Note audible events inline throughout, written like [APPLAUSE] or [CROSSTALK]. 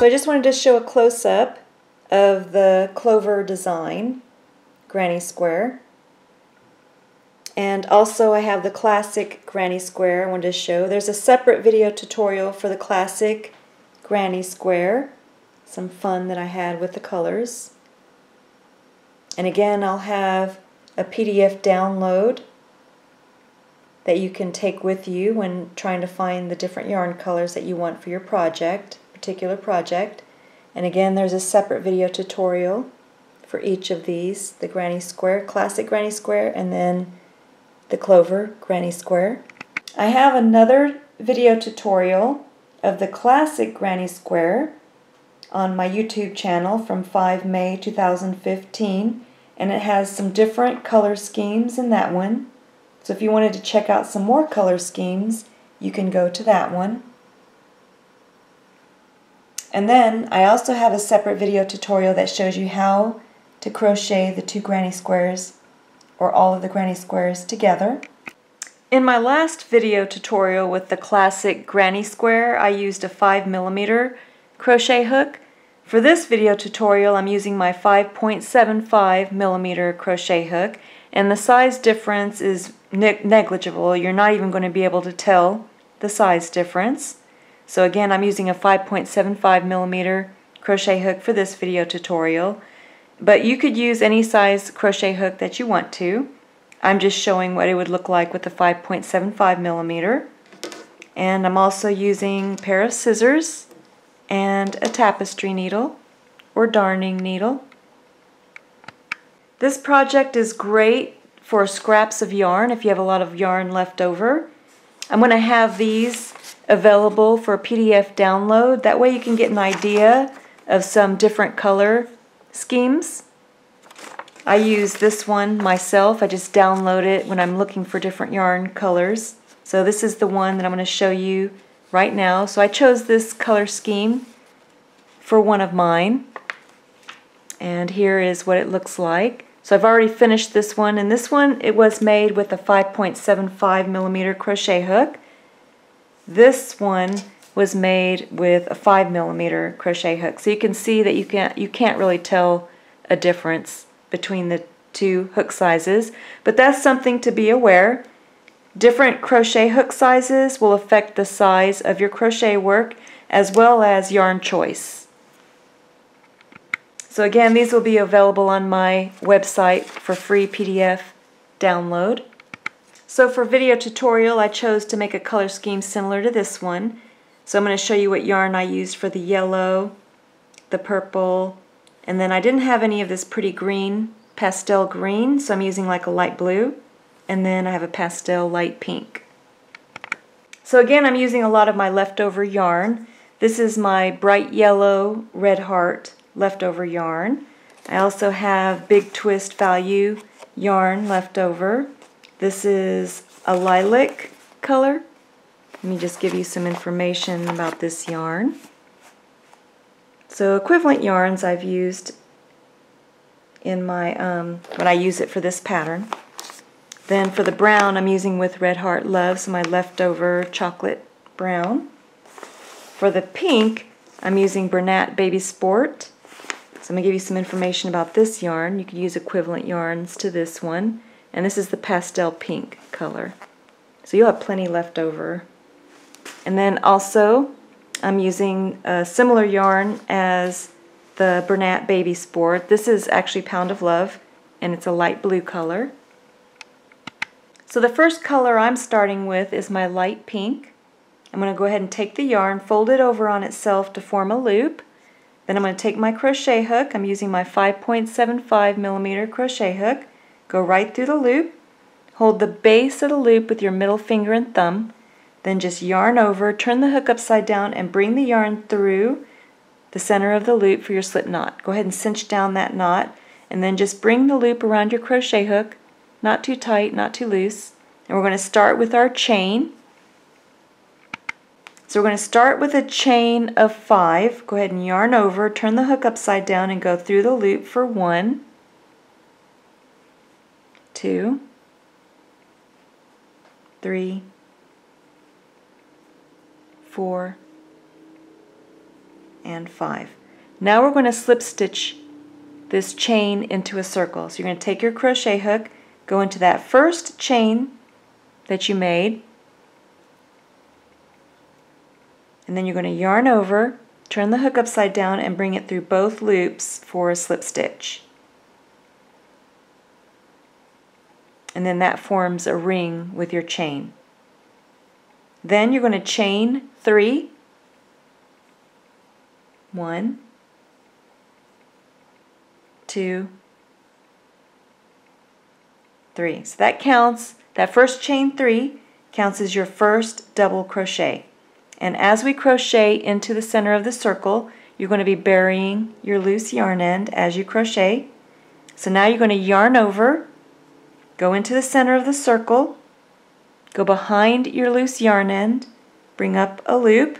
So I just wanted to show a close-up of the clover design, granny square. And also I have the classic granny square I wanted to show. There's a separate video tutorial for the classic granny square. Some fun that I had with the colors. And again, I'll have a PDF download that you can take with you when trying to find the different yarn colors that you want for your project, particular project. And again, there's a separate video tutorial for each of these, the granny square, classic granny square, and then the clover granny square. I have another video tutorial of the classic granny square on my YouTube channel from 5 May 2015 and it has some different color schemes in that one. So if you wanted to check out some more color schemes, you can go to that one. And then I also have a separate video tutorial that shows you how to crochet the two granny squares or all of the granny squares together. In my last video tutorial with the classic granny square, I used a 5 millimeter crochet hook. For this video tutorial, I'm using my 5.75 millimeter crochet hook, and the size difference is ne negligible. You're not even going to be able to tell the size difference. So again, I'm using a 5.75 millimeter crochet hook for this video tutorial. But you could use any size crochet hook that you want to. I'm just showing what it would look like with the 5.75 millimeter. And I'm also using a pair of scissors and a tapestry needle or darning needle. This project is great for scraps of yarn if you have a lot of yarn left over. I'm going to have these available for PDF download. That way you can get an idea of some different color schemes. I use this one myself. I just download it when I'm looking for different yarn colors. So this is the one that I'm going to show you right now. So I chose this color scheme for one of mine. And here is what it looks like. So I've already finished this one, and this one, it was made with a 5.75 millimeter crochet hook. This one was made with a 5 millimeter crochet hook. So you can see that you can't, you can't really tell a difference between the two hook sizes, but that's something to be aware. Different crochet hook sizes will affect the size of your crochet work as well as yarn choice. So again, these will be available on my website for free PDF download. So for video tutorial, I chose to make a color scheme similar to this one. So I'm going to show you what yarn I used for the yellow, the purple, and then I didn't have any of this pretty green, pastel green, so I'm using like a light blue. And then I have a pastel light pink. So again, I'm using a lot of my leftover yarn. This is my bright yellow red heart leftover yarn. I also have big twist value yarn left over. This is a lilac color. Let me just give you some information about this yarn. So equivalent yarns I've used in my, um, when I use it for this pattern. Then for the brown I'm using with Red Heart Love, so my leftover chocolate brown. For the pink I'm using Bernat Baby Sport. So I'm going to give you some information about this yarn. You could use equivalent yarns to this one. And this is the pastel pink color. So you'll have plenty left over. And then also, I'm using a similar yarn as the Bernat Baby Sport. This is actually Pound of Love, and it's a light blue color. So the first color I'm starting with is my light pink. I'm going to go ahead and take the yarn, fold it over on itself to form a loop. Then I'm going to take my crochet hook. I'm using my 5.75 millimeter crochet hook. Go right through the loop. Hold the base of the loop with your middle finger and thumb. Then just yarn over, turn the hook upside down, and bring the yarn through the center of the loop for your slip knot. Go ahead and cinch down that knot, and then just bring the loop around your crochet hook, not too tight, not too loose. And we're going to start with our chain. So we're going to start with a chain of five. Go ahead and yarn over, turn the hook upside down and go through the loop for one, two, three, four, and 5. Now we're going to slip stitch this chain into a circle. So you're going to take your crochet hook, go into that first chain that you made, and then you're going to yarn over, turn the hook upside down, and bring it through both loops for a slip stitch. And then that forms a ring with your chain. Then you're going to chain three. One, two, three. So that counts, that first chain three counts as your first double crochet. And as we crochet into the center of the circle, you're going to be burying your loose yarn end as you crochet. So now you're going to yarn over, go into the center of the circle, go behind your loose yarn end, bring up a loop.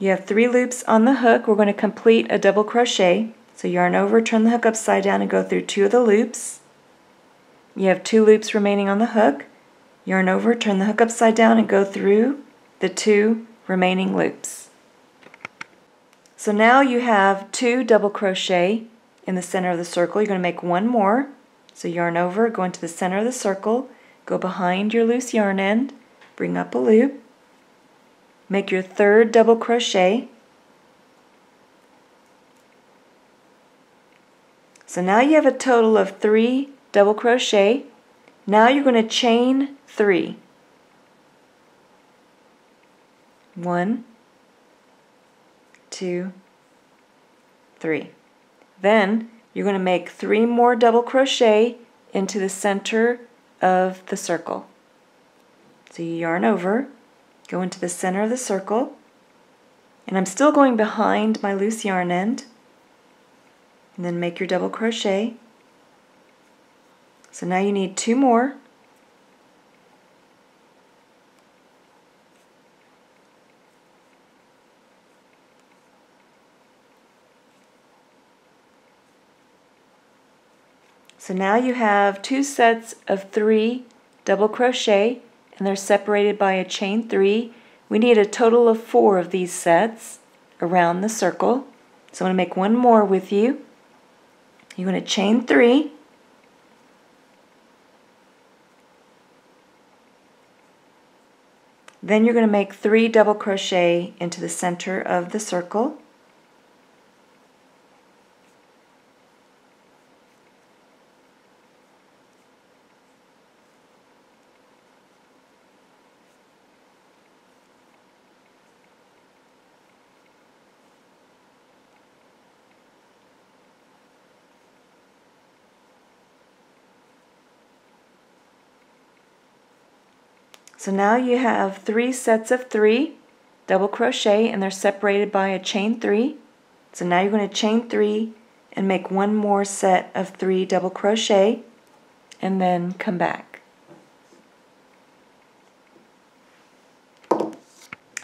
You have three loops on the hook. We're going to complete a double crochet. So yarn over, turn the hook upside down and go through two of the loops. You have two loops remaining on the hook. Yarn over, turn the hook upside down and go through the two remaining loops. So now you have two double crochet in the center of the circle. You're going to make one more. So yarn over, go into the center of the circle, go behind your loose yarn end, bring up a loop, make your third double crochet, So now you have a total of three double crochet. Now you're going to chain three. One, two, three. Then you're going to make three more double crochet into the center of the circle. So you yarn over, go into the center of the circle, and I'm still going behind my loose yarn end and then make your double crochet. So now you need two more. So now you have two sets of three double crochet and they're separated by a chain three. We need a total of four of these sets around the circle. So I'm going to make one more with you. You're going to chain three. Then you're going to make three double crochet into the center of the circle. So now you have three sets of three double crochet and they're separated by a chain three. So now you're going to chain three and make one more set of three double crochet and then come back.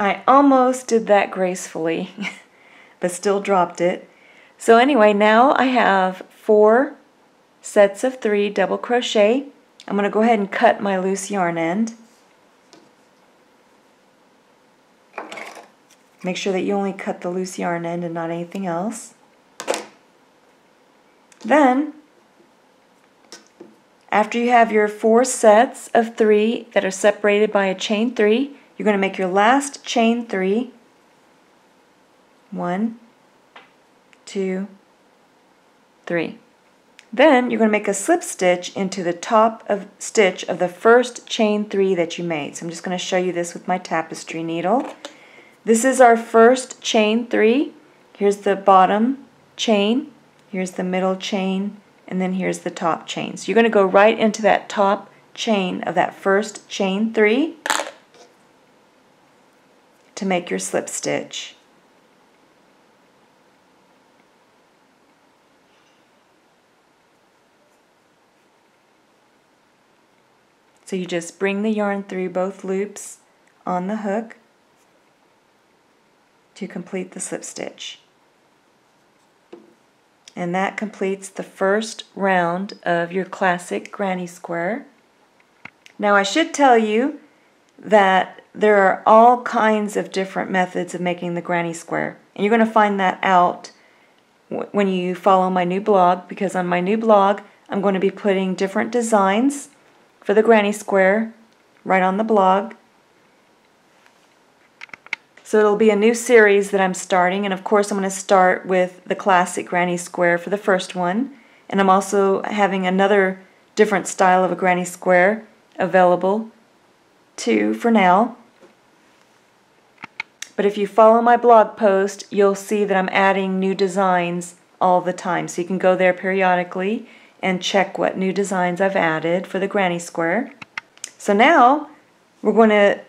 I almost did that gracefully, [LAUGHS] but still dropped it. So anyway, now I have four sets of three double crochet. I'm going to go ahead and cut my loose yarn end. Make sure that you only cut the loose yarn end and not anything else. Then, after you have your four sets of three that are separated by a chain three, you're going to make your last chain three. One, two, three. Then you're going to make a slip stitch into the top of stitch of the first chain three that you made. So I'm just going to show you this with my tapestry needle. This is our first chain three. Here's the bottom chain, here's the middle chain, and then here's the top chain. So you're going to go right into that top chain of that first chain three to make your slip stitch. So you just bring the yarn through both loops on the hook to complete the slip stitch. And that completes the first round of your classic granny square. Now I should tell you that there are all kinds of different methods of making the granny square. And you're going to find that out when you follow my new blog because on my new blog I'm going to be putting different designs for the granny square right on the blog. So it'll be a new series that I'm starting and of course I'm going to start with the classic granny square for the first one and I'm also having another different style of a granny square available too for now. But if you follow my blog post, you'll see that I'm adding new designs all the time. So you can go there periodically and check what new designs I've added for the granny square. So now we're going to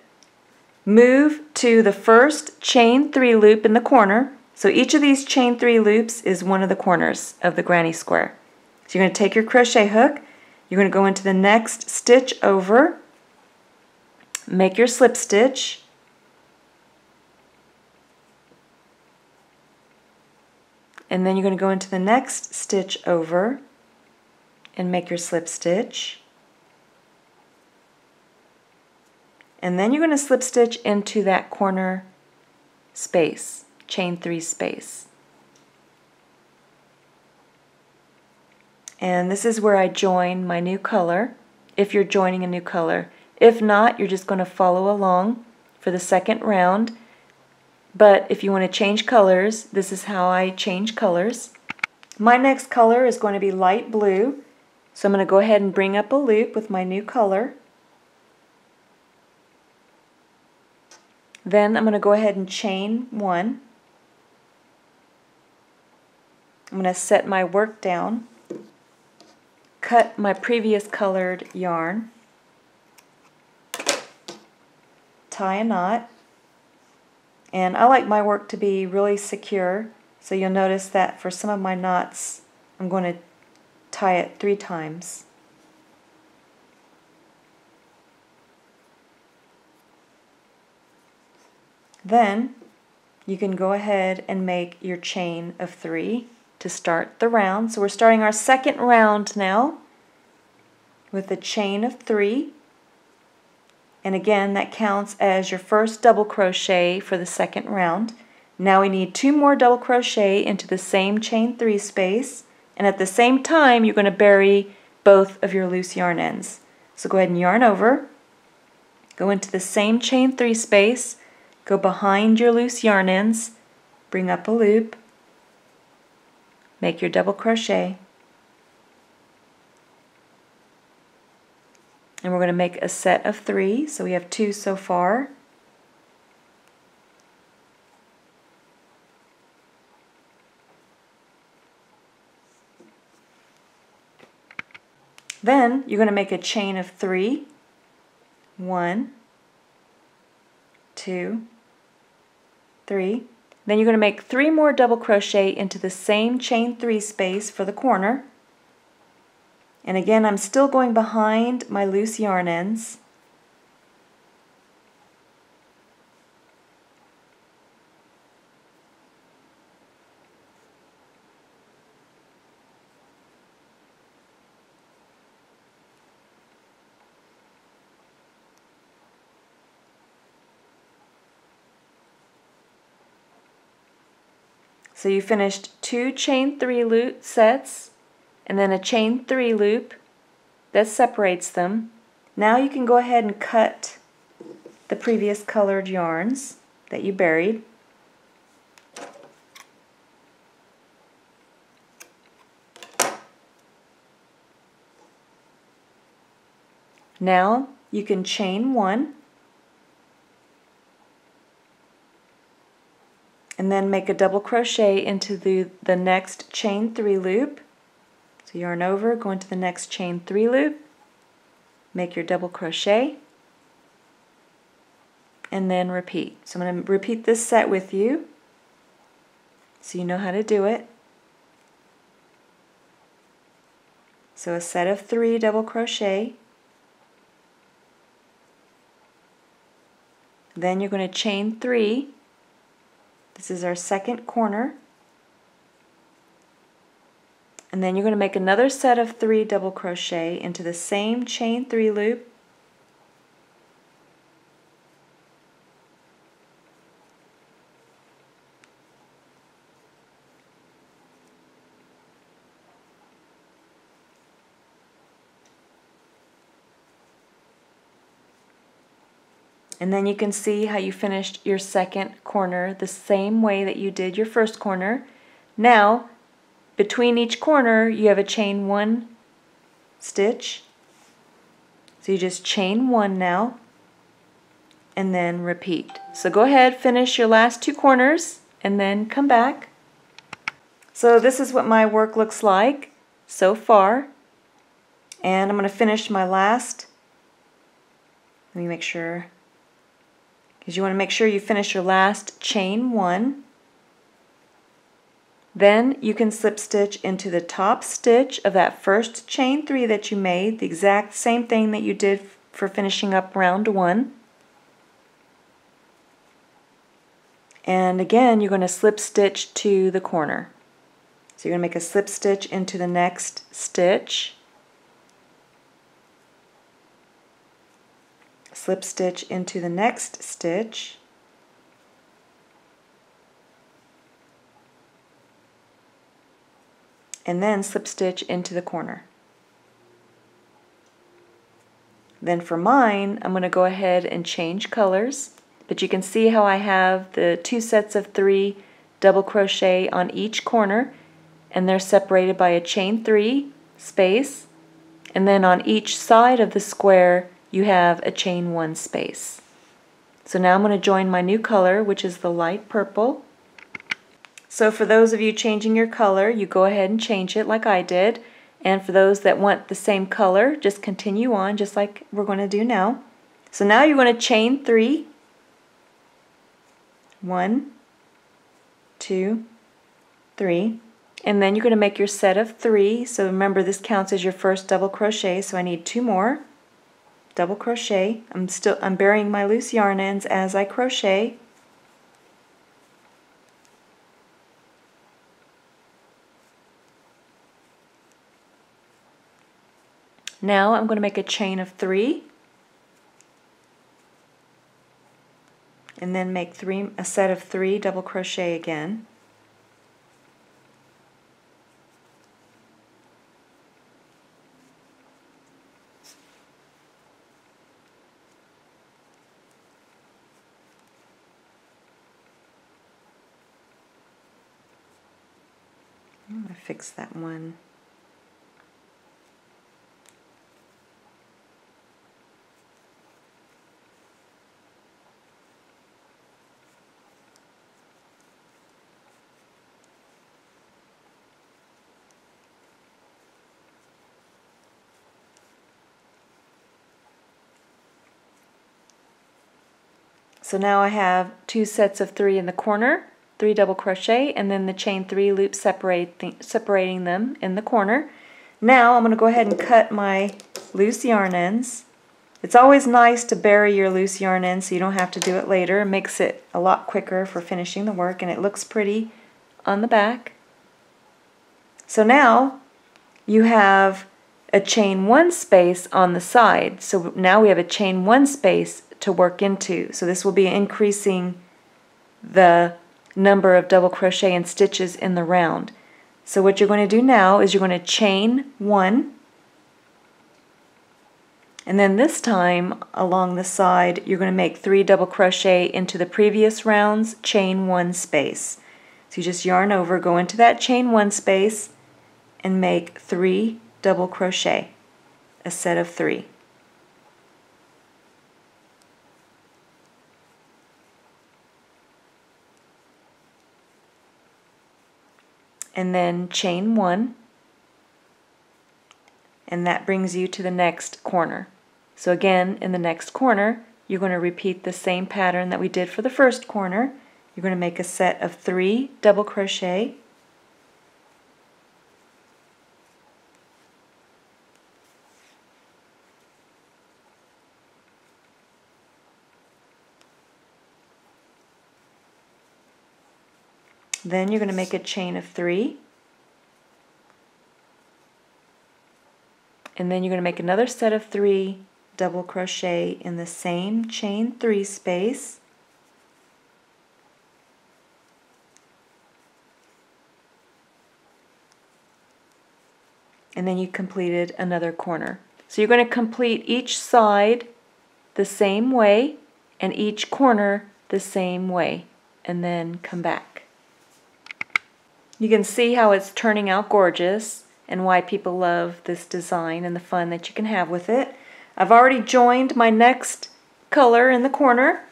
move to the first chain three loop in the corner. So each of these chain three loops is one of the corners of the granny square. So you're going to take your crochet hook, you're going to go into the next stitch over, make your slip stitch, and then you're going to go into the next stitch over and make your slip stitch and then you're going to slip stitch into that corner space chain three space and this is where I join my new color if you're joining a new color if not you're just going to follow along for the second round but if you want to change colors, this is how I change colors. My next color is going to be light blue. So I'm going to go ahead and bring up a loop with my new color. Then I'm going to go ahead and chain one. I'm going to set my work down, cut my previous colored yarn, tie a knot, and I like my work to be really secure, so you'll notice that for some of my knots, I'm going to tie it three times. Then you can go ahead and make your chain of three to start the round. So we're starting our second round now with a chain of three and again that counts as your first double crochet for the second round. Now we need two more double crochet into the same chain three space and at the same time you're going to bury both of your loose yarn ends. So go ahead and yarn over, go into the same chain three space, go behind your loose yarn ends, bring up a loop, make your double crochet, and we're going to make a set of three. So we have two so far. Then you're going to make a chain of three. One two three then you're going to make three more double crochet into the same chain three space for the corner and again, I'm still going behind my loose yarn ends. So you finished two chain three loop sets and then a chain three loop that separates them. Now you can go ahead and cut the previous colored yarns that you buried. Now you can chain one and then make a double crochet into the, the next chain three loop so yarn over, go into the next chain three loop, make your double crochet, and then repeat. So I'm going to repeat this set with you so you know how to do it. So a set of three double crochet, then you're going to chain three. This is our second corner. And then you're going to make another set of three double crochet into the same chain three loop And then you can see how you finished your second corner the same way that you did your first corner. Now, between each corner, you have a chain one stitch. So you just chain one now, and then repeat. So go ahead, finish your last two corners, and then come back. So this is what my work looks like so far. And I'm going to finish my last. Let me make sure is you want to make sure you finish your last chain one. Then you can slip stitch into the top stitch of that first chain three that you made, the exact same thing that you did for finishing up round one. And again, you're going to slip stitch to the corner. So you're going to make a slip stitch into the next stitch. Slip stitch into the next stitch and then slip stitch into the corner. Then for mine, I'm going to go ahead and change colors, but you can see how I have the two sets of three double crochet on each corner, and they're separated by a chain three space, and then on each side of the square, you have a chain one space. So now I'm going to join my new color, which is the light purple. So for those of you changing your color, you go ahead and change it like I did. And for those that want the same color, just continue on just like we're going to do now. So now you're going to chain three. One, two, three. And then you're going to make your set of three. So remember this counts as your first double crochet, so I need two more double crochet. I'm still I'm burying my loose yarn ends as I crochet. Now I'm going to make a chain of three and then make three a set of three double crochet again. I'm going to fix that one. So now I have two sets of three in the corner three double crochet and then the chain three loops separate th separating them in the corner. Now I'm going to go ahead and cut my loose yarn ends. It's always nice to bury your loose yarn ends so you don't have to do it later. It makes it a lot quicker for finishing the work and it looks pretty on the back. So now you have a chain one space on the side. So now we have a chain one space to work into. So this will be increasing the number of double crochet and stitches in the round. So what you're going to do now is you're going to chain one and then this time along the side you're going to make three double crochet into the previous rounds chain one space. So you just yarn over, go into that chain one space and make three double crochet, a set of three. And then chain one and that brings you to the next corner. So again, in the next corner, you're going to repeat the same pattern that we did for the first corner. You're going to make a set of three double crochet Then you're going to make a chain of three. And then you're going to make another set of three double crochet in the same chain three space. And then you completed another corner. So you're going to complete each side the same way and each corner the same way and then come back. You can see how it's turning out gorgeous and why people love this design and the fun that you can have with it. I've already joined my next color in the corner.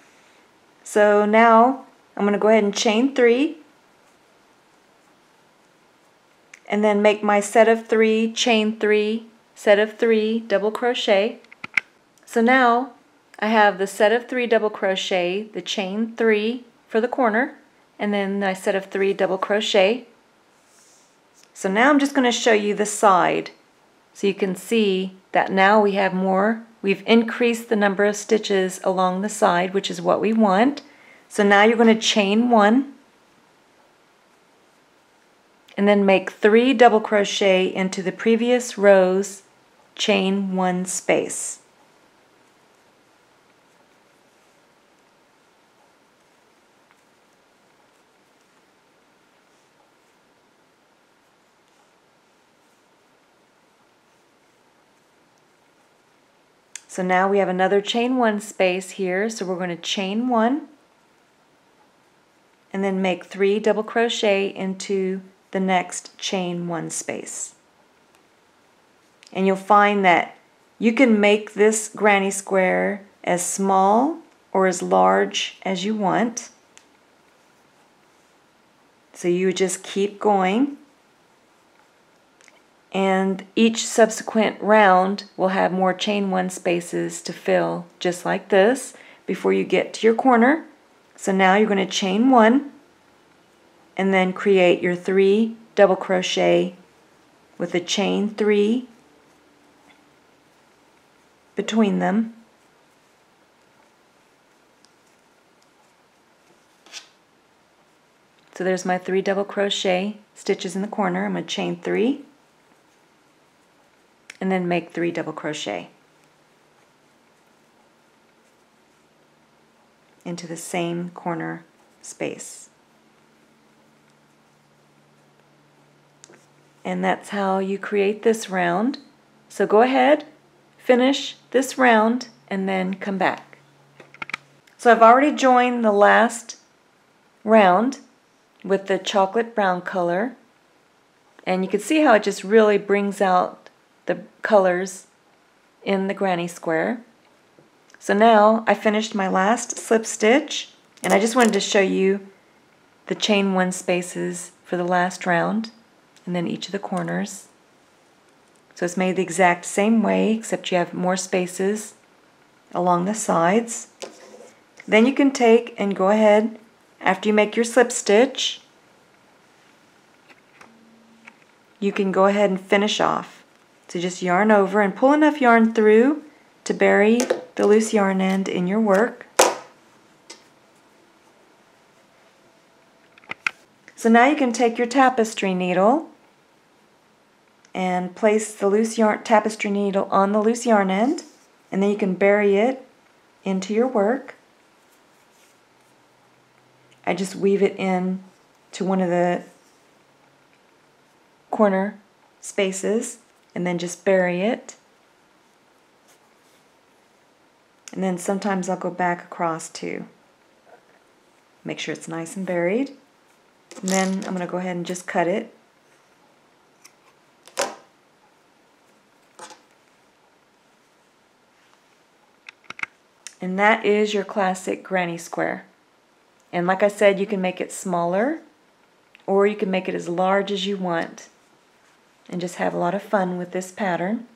So now I'm going to go ahead and chain three and then make my set of three, chain three, set of three, double crochet. So now I have the set of three double crochet, the chain three for the corner, and then my set of three double crochet. So now I'm just going to show you the side so you can see that now we have more. We've increased the number of stitches along the side, which is what we want. So now you're going to chain one and then make three double crochet into the previous rows, chain one space. So now we have another chain one space here, so we're going to chain one and then make three double crochet into the next chain one space. And you'll find that you can make this granny square as small or as large as you want. So you just keep going and each subsequent round will have more chain one spaces to fill just like this before you get to your corner. So now you're going to chain one and then create your three double crochet with a chain three between them. So there's my three double crochet stitches in the corner. I'm going to chain three and then make three double crochet into the same corner space. And that's how you create this round. So go ahead, finish this round, and then come back. So I've already joined the last round with the chocolate brown color. And you can see how it just really brings out the colors in the granny square. So now I finished my last slip stitch and I just wanted to show you the chain one spaces for the last round and then each of the corners. So it's made the exact same way except you have more spaces along the sides. Then you can take and go ahead after you make your slip stitch you can go ahead and finish off. So just yarn over and pull enough yarn through to bury the loose yarn end in your work. So now you can take your tapestry needle and place the loose yarn tapestry needle on the loose yarn end and then you can bury it into your work. I just weave it in to one of the corner spaces and then just bury it. And then sometimes I'll go back across too. Make sure it's nice and buried. And then I'm going to go ahead and just cut it. And that is your classic granny square. And like I said, you can make it smaller or you can make it as large as you want and just have a lot of fun with this pattern.